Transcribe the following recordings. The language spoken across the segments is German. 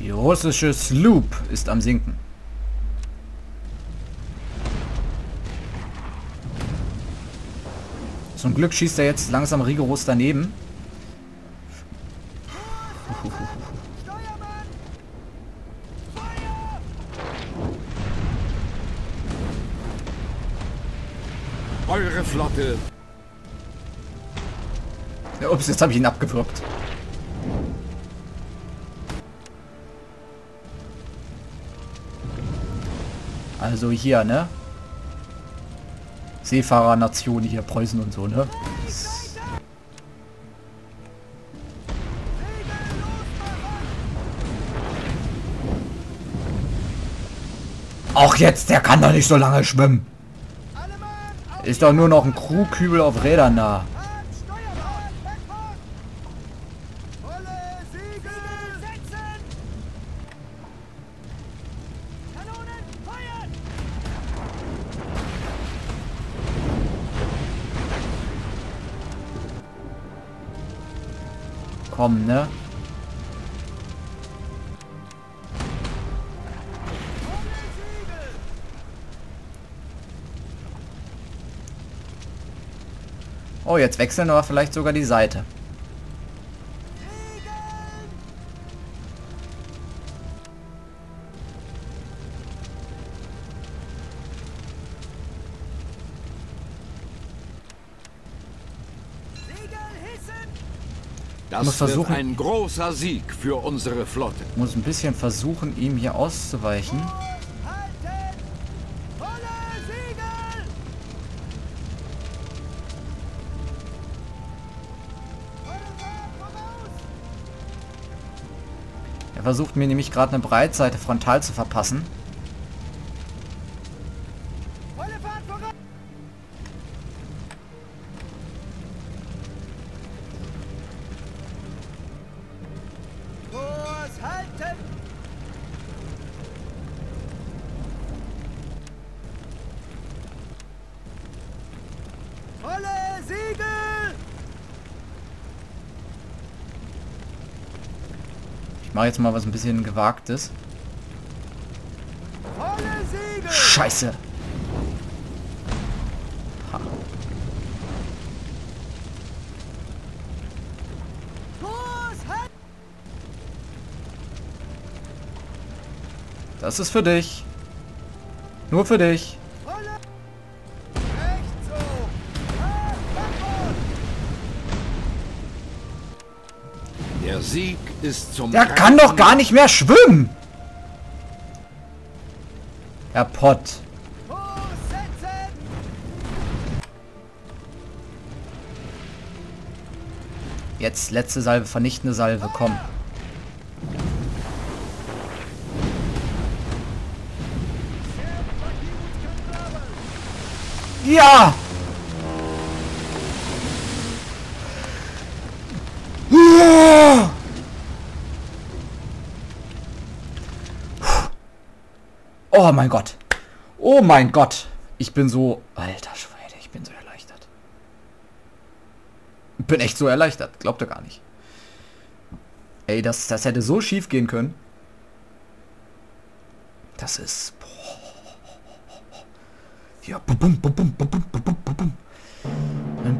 Die russische Sloop ist am Sinken. Zum Glück schießt er jetzt langsam rigoros daneben. Eure Flotte. Ja, ups, jetzt habe ich ihn abgewürgt. Also hier, ne? Seefahrernation hier, Preußen und so, ne? Auch jetzt, der kann doch nicht so lange schwimmen. Ist doch nur noch ein Crewkübel auf Rädern da. Komm, ne? Oh, jetzt wechseln wir vielleicht sogar die Seite. Das muss versuchen- ein großer Sieg für unsere Flotte. Muss ein bisschen versuchen, ihm hier auszuweichen. Er versucht mir nämlich gerade eine Breitseite frontal zu verpassen. Mache jetzt mal was ein bisschen gewagtes. Scheiße. Das ist für dich. Nur für dich. Der Sieg ist zum Der kann doch gar nicht mehr schwimmen. Herr Pott. Jetzt letzte Salve, vernichtende Salve, komm. Ja! Oh mein Gott. Oh mein Gott. Ich bin so... Alter Schwede, ich bin so erleichtert. Bin echt so erleichtert. Glaubt ihr gar nicht. Ey, das, das hätte so schief gehen können. Das ist... Ja, bum, bum, bum, bum, bum, bum, bum, bum,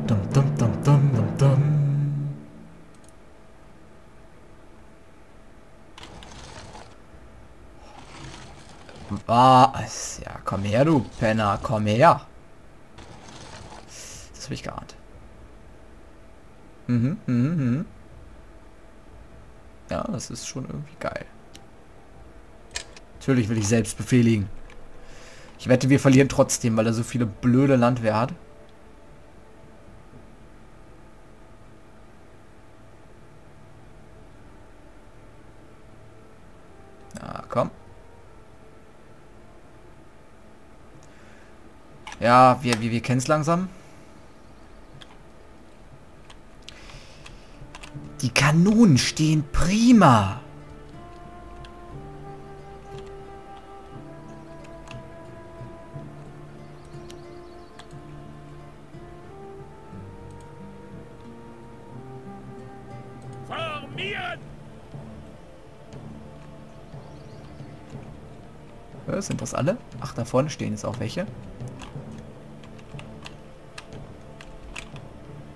dum, dum, dum, dum, dum. Was? Ja, komm her, du Penner, komm her. Das habe ich geahnt. Mhm, mhm, mhm. Ja, das ist schon irgendwie geil. Natürlich will ich selbst befehligen. Ich wette, wir verlieren trotzdem, weil er so viele blöde Landwehr hat. Ja, komm. Ja, wir, wir, wir kennen es langsam. Die Kanonen stehen prima. Äh, sind das alle? Ach, da vorne stehen jetzt auch welche.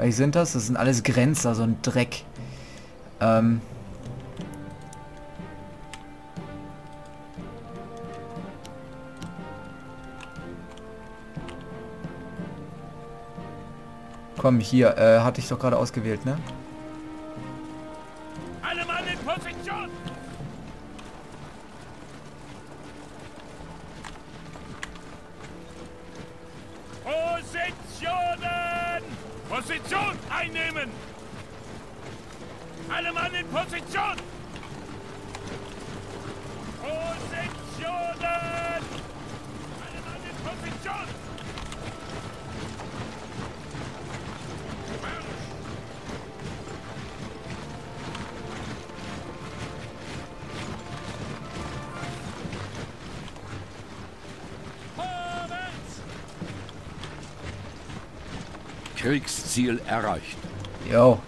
Welche sind das? Das sind alles Grenzer, so ein Dreck. Ähm... Komm, hier, äh, hatte ich doch gerade ausgewählt, ne? Position einnehmen! Alle Mann in Position! Kriegsziel erreicht. Jo.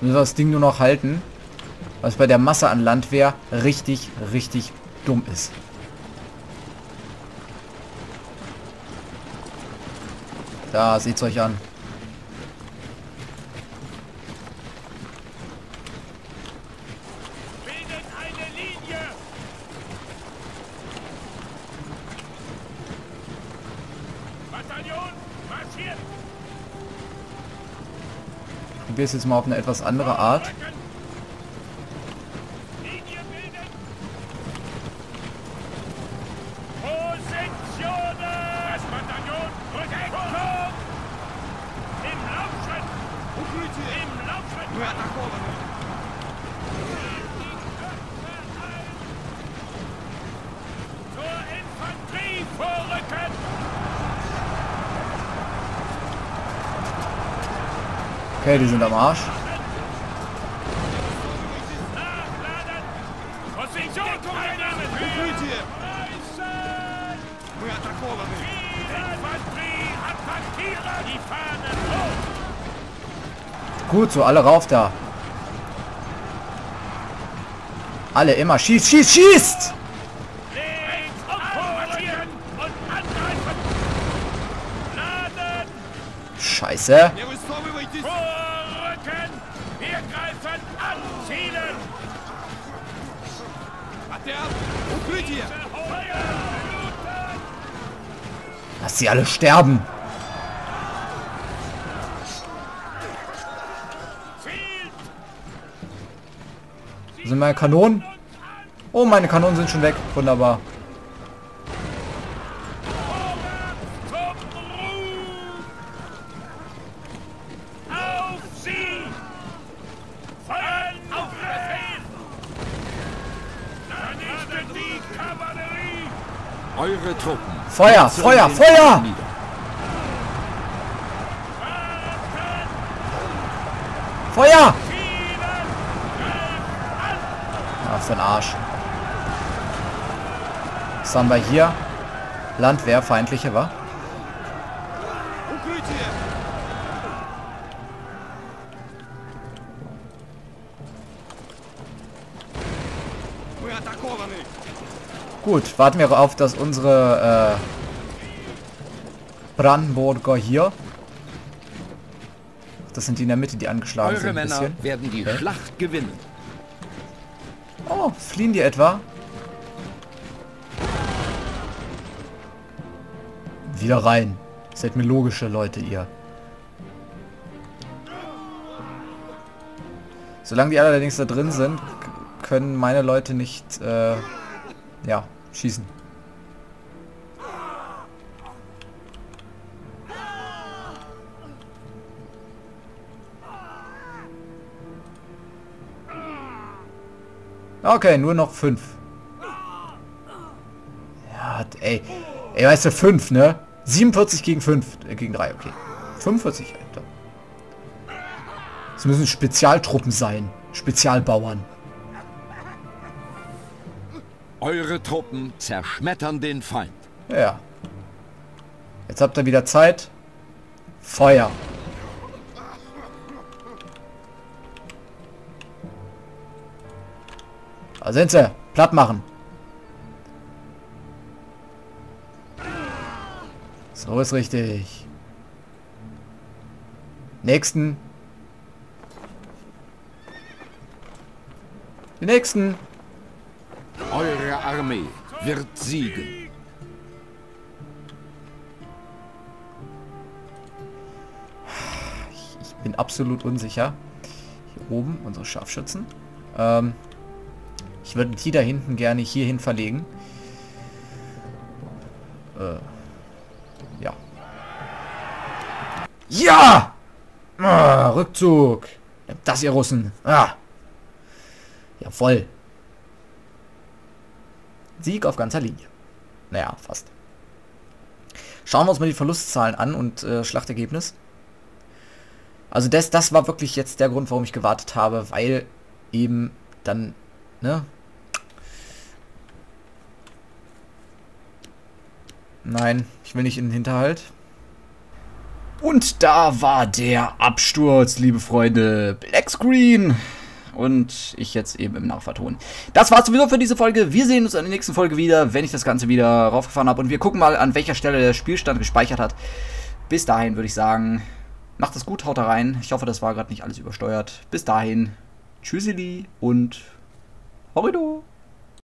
Müssen wir das Ding nur noch halten. Was bei der Masse an Landwehr richtig, richtig dumm ist. Da, seht's euch an. Bilden eine Linie! Bataillon, marschiert! Ich probiere es jetzt mal auf eine etwas andere Art. Im Laufschritt! Im Laufschritt! Okay, die sind am Arsch. Gut, so alle rauf da. Alle immer. Schießt, schießt, schießt! Scheiße. Vorrücken! Wir greifen an! Zielen! Feuer! Bluten! Lass sie alle sterben. Sind meine Kanonen? Oh, meine Kanonen sind schon weg. Wunderbar. Zum Ruhm! Auf sie! Feuer auf Befehl! Vernichtet die Kavallerie! Eure Truppen. Feuer, Feuer, Feuer! Nieder. Feuer! Ach, für den Arsch. Was haben wir hier? Landwehr, feindliche, wa? Gut, warten wir auf, dass unsere äh, Brandenburger hier. Das sind die in der Mitte, die angeschlagen Eure sind. Ein Männer bisschen. werden die Okay. Schlacht gewinnen. Oh, fliehen die etwa? Wieder rein. Seid mir logische Leute, ihr. Solange die allerdings da drin sind, können meine Leute nicht, äh, ja, schießen. Okay, nur noch fünf. Ja, ey. Ey, weißt du, fünf, ne? 47 gegen 5, äh, gegen 3, okay. 45, Alter. Es müssen Spezialtruppen sein. Spezialbauern. Eure Truppen zerschmettern den Feind. Ja. Jetzt habt ihr wieder Zeit. Feuer. Da sind sie. Platt machen. So ist richtig. Nächsten. Die nächsten. Armee wird siegen. Ich bin absolut unsicher. Hier oben unsere Scharfschützen. Ähm, ich würde die da hinten gerne hierhin verlegen. Äh, ja. Ja! Ah, Rückzug. Das ihr Russen. Ah. Jawoll. Sieg auf ganzer Linie. Naja, fast. Schauen wir uns mal die Verlustzahlen an und äh, Schlachtergebnis. Also das, das war wirklich jetzt der Grund, warum ich gewartet habe, weil eben dann, ne? Nein, ich will nicht in den Hinterhalt. Und da war der Absturz, liebe Freunde. Black Screen. Und ich jetzt eben im Nachverton. Das war's sowieso für diese Folge. Wir sehen uns in der nächsten Folge wieder, wenn ich das Ganze wieder raufgefahren habe. Und wir gucken mal, an welcher Stelle der Spielstand gespeichert hat. Bis dahin würde ich sagen, macht es gut, haut da rein. Ich hoffe, das war gerade nicht alles übersteuert. Bis dahin, tschüsseli und horrido.